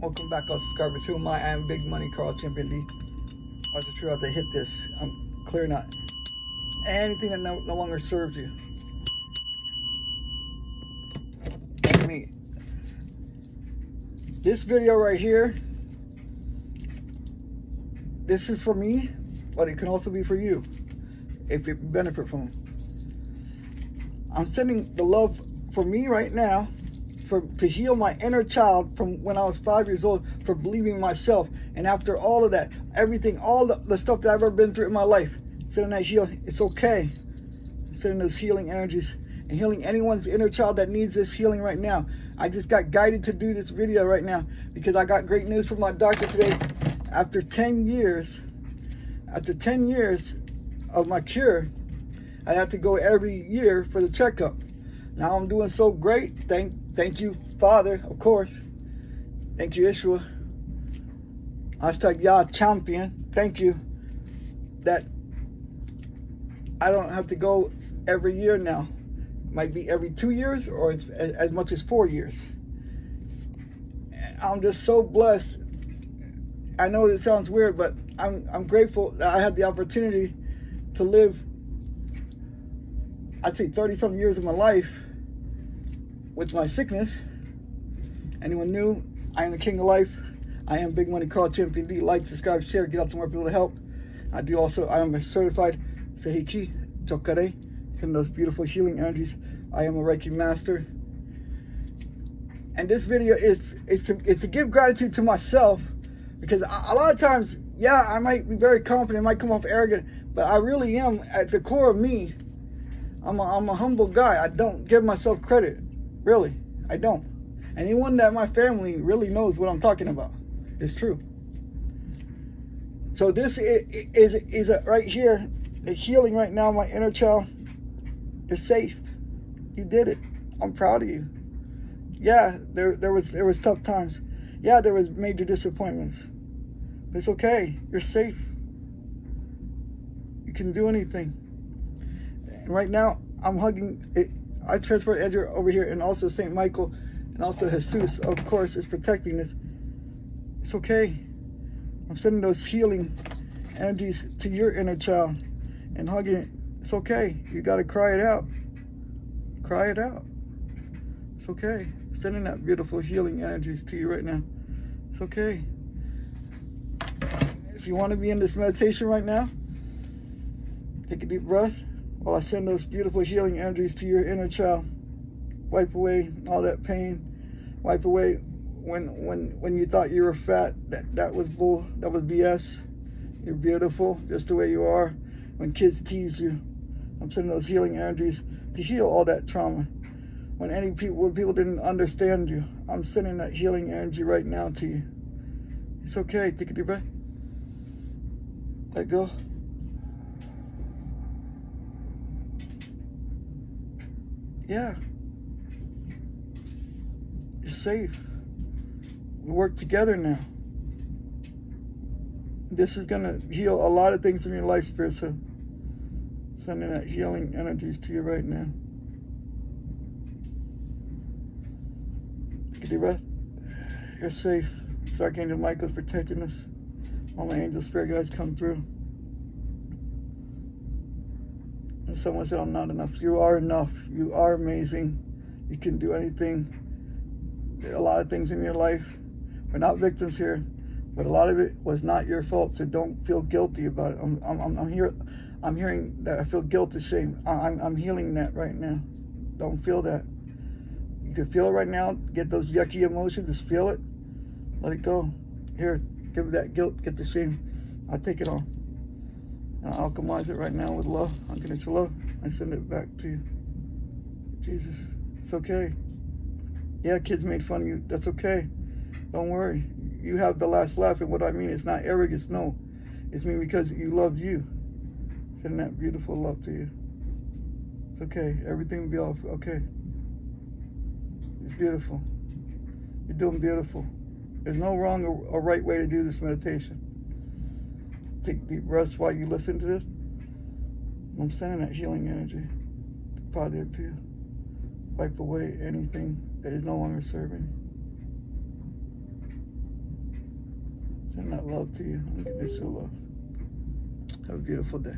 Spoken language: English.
Welcome back, all subscribers. Who am I? I am Big Money Carl Champion D. Watch the true as I hit this. I'm clearing out anything that no, no longer serves you. Like me. This video right here, this is for me, but it can also be for you if you benefit from it. I'm sending the love for me right now for to heal my inner child from when I was five years old for believing in myself. And after all of that, everything, all the, the stuff that I've ever been through in my life, sending that healing, it's okay. Sending those healing energies and healing anyone's inner child that needs this healing right now. I just got guided to do this video right now because I got great news from my doctor today. After 10 years, after 10 years of my cure, I have to go every year for the checkup. Now I'm doing so great. Thank thank you, Father, of course. Thank you, Yeshua. Hashtag Yah champion. Thank you. That I don't have to go every year now. Might be every two years or as, as much as four years. I'm just so blessed. I know it sounds weird, but I'm I'm grateful that I had the opportunity to live I'd say 30 some years of my life with my sickness. Anyone new? I am the king of life. I am Big Money Carl Champion D. Like, subscribe, share, get out to more people to help. I do also, I am a certified Seihiki Tokare. Send those beautiful healing energies. I am a Reiki master. And this video is, is, to, is to give gratitude to myself because a, a lot of times, yeah, I might be very confident, might come off arrogant, but I really am, at the core of me, I'm a, I'm a humble guy. I don't give myself credit. Really. I don't. Anyone that my family really knows what I'm talking about. It's true. So this is, is a, right here, the healing right now, my inner child. You're safe. You did it. I'm proud of you. Yeah, there there was there was tough times. Yeah, there was major disappointments. It's okay. You're safe. You can do anything. And right now, I'm hugging, it, I transport Andrew over here and also St. Michael and also Jesus, of course, is protecting us. It's okay. I'm sending those healing energies to your inner child and hugging it. It's okay. You got to cry it out. Cry it out. It's okay. Sending that beautiful healing energies to you right now. It's okay. If you want to be in this meditation right now, take a deep breath while I send those beautiful healing energies to your inner child. Wipe away all that pain. Wipe away when when when you thought you were fat. That that was bull. That was BS. You're beautiful just the way you are. When kids tease you, I'm sending those healing energies to heal all that trauma. When any people when people didn't understand you, I'm sending that healing energy right now to you. It's okay. Take a deep breath. Let go. Yeah. You're safe. We work together now. This is going to heal a lot of things in your life, Spirit. So sending that healing energies to you right now. Take a deep breath. You're safe. It's Archangel Michael's protecting us. All my angel spirit guys come through. And someone said, I'm not enough. You are enough. You are amazing. You can do anything. There are a lot of things in your life. We're not victims here, but a lot of it was not your fault. So don't feel guilty about it. I'm, I'm, I'm here. I'm hearing that I feel guilt and shame. I'm, I'm healing that right now. Don't feel that. You can feel it right now. Get those yucky emotions. Just feel it. Let it go. Here, give that guilt, get the shame. I'll take it on. I'll alchemize it right now with love, unconditional love, and send it back to you. Jesus, it's okay. Yeah, kids made fun of you. That's okay. Don't worry. You have the last laugh, and what I mean is not arrogance, no. It's me because you love you. Sending that beautiful love to you. It's okay. Everything will be all okay. It's beautiful. You're doing beautiful. There's no wrong or right way to do this meditation. Take deep breaths while you listen to this. I'm sending that healing energy to Padre Pio. Wipe away anything that is no longer serving. Send that love to you. Unconditional love. Have a beautiful day.